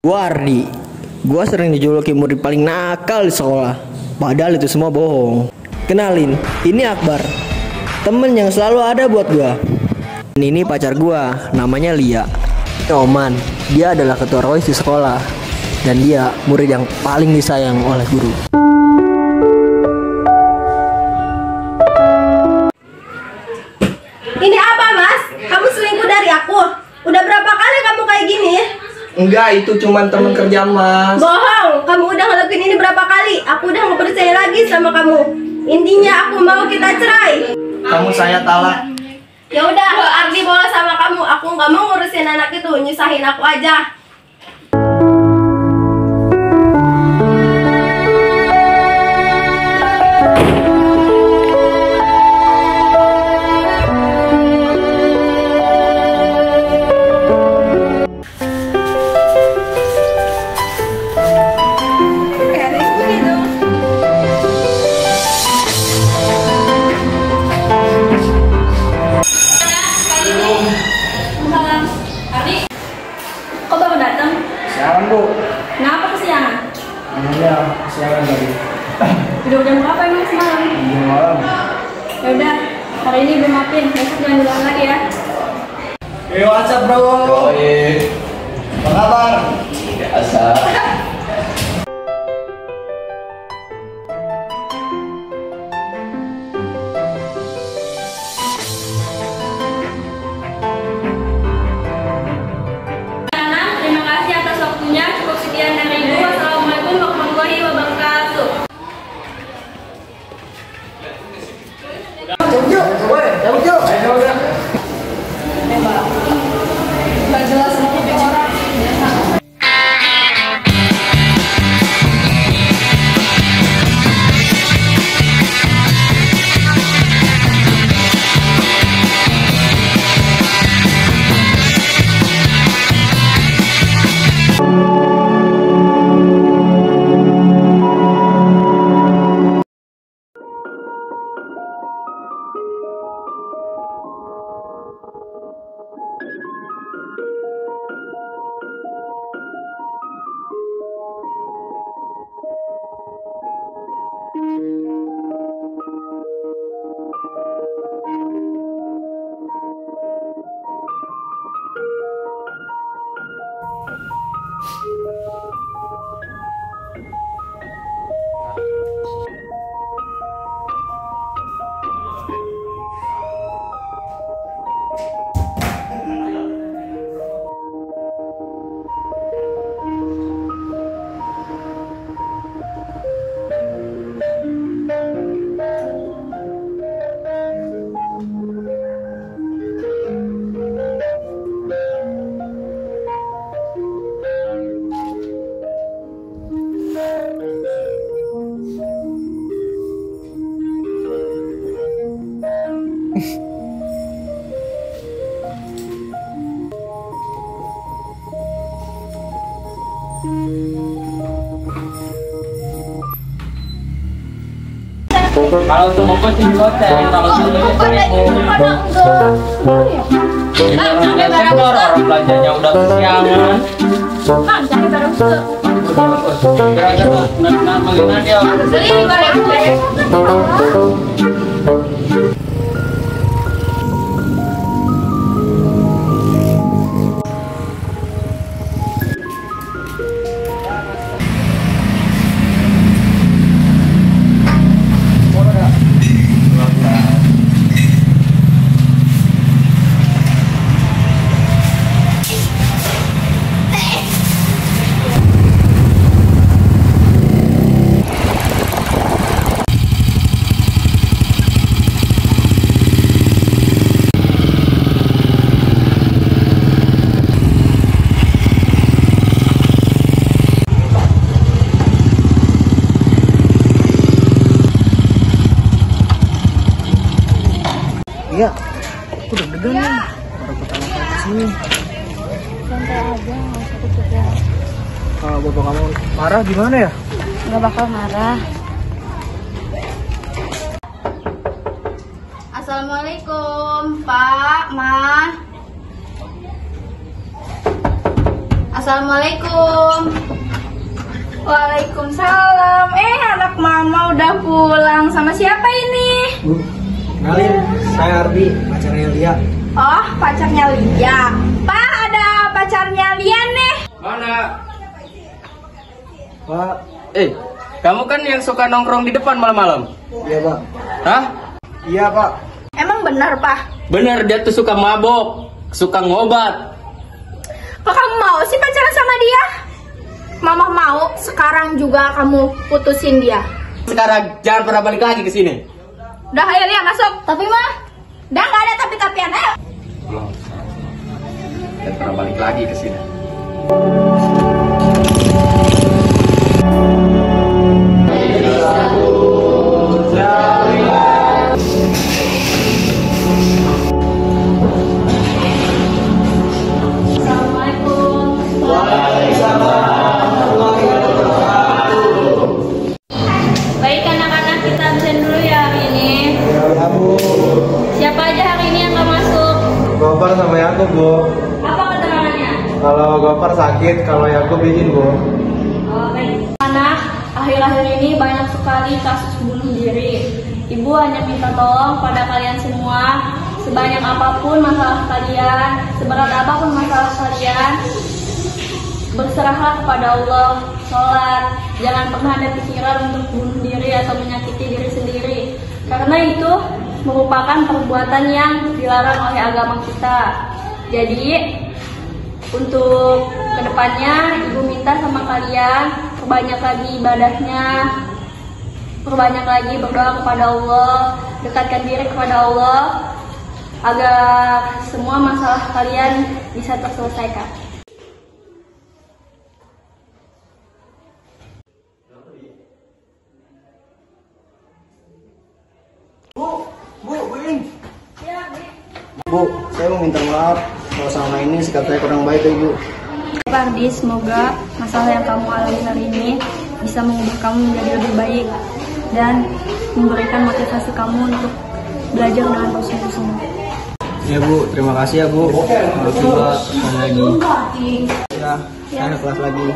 Gua Ardi. Gua sering dijuluki murid paling nakal di sekolah. Padahal itu semua bohong. Kenalin, ini Akbar. Temen yang selalu ada buat gua. Dan ini pacar gua, namanya Lia. Oman, dia adalah ketua rois di sekolah. Dan dia murid yang paling disayang oleh guru. Enggak, itu cuma temen kerja mas. Bohong, kamu udah ngelakuin ini berapa kali? Aku udah nggak percaya lagi sama kamu. Intinya aku mau kita cerai. Kamu saya talak. Ya udah, Ardi bola sama kamu. Aku nggak mau ngurusin anak itu, nyusahin aku aja. Iya, siaran tadi. Tidur jam berapa emang semalam? Jam malam. Ya udah, hari ini belum maafin, besok jangan diulang lagi ya. Hey, what's up bro? Yoi, Apa kabar? biasa. Kalau untuk di hotel, kalau di hotel seribu. Gimana nggak sektor orang belanjanya udah kesiangan. Kan, cari barang ke. Kira-kira dia. Beli barang Aku deg-degan nih. Baru pertama kali ke sini. Santai aja, nggak usah. Kalau bapak kamu marah gimana ya? Nggak bakal marah. Assalamualaikum, Pak, Ma. Assalamualaikum. Waalaikumsalam. Eh, anak mama udah pulang. Sama siapa ini? Bu, kenalin, saya Ardi, pacarnya Lia. Oh, pacarnya Lia. Pak, ada pacarnya Lia nih. Mana? Pak, Eh, kamu kan yang suka nongkrong di depan malam-malam. iya pak. Hah? Iya pak. Emang benar, Pak? Bener, dia tuh suka mabok, suka ngobat. Kok kamu mau sih pacaran sama dia? Mama mau sekarang juga kamu putusin dia. Sekarang jangan pernah balik lagi ke sini. Udah, ayo Lia masuk. Tapi mah, udah nggak ada tapi-tapian. Ayo. Jangan pernah balik lagi ke sini. Kalau Gopar sakit, kalau Yakub izin bu. Oh, baik. Anak, akhir-akhir ini banyak sekali kasus bunuh diri. Ibu hanya minta tolong pada kalian semua, sebanyak apa pun masalah kalian, seberat apa pun masalah kalian, berserahlah kepada Allah, sholat, jangan pernah ada pikiran untuk bunuh diri atau menyakiti diri sendiri. Karena itu merupakan perbuatan yang dilarang oleh agama kita. Jadi, untuk ke depannya ibu minta sama kalian perbanyak lagi ibadahnya perbanyak lagi berdoa kepada Allah dekatkan diri kepada Allah agar semua masalah kalian bisa terselesaikan. Bu, saya mau minta maaf kalau selama ini sikap saya kurang baik ke ibu. Pak Ardi, semoga masalah yang kamu alami hari ini bisa mengubah kamu menjadi lebih baik dan memberikan motivasi kamu untuk belajar dengan sungguh-sungguh. Ya bu, terima kasih ya bu. Maaf juga lagi. Ya, saya kelas lagi.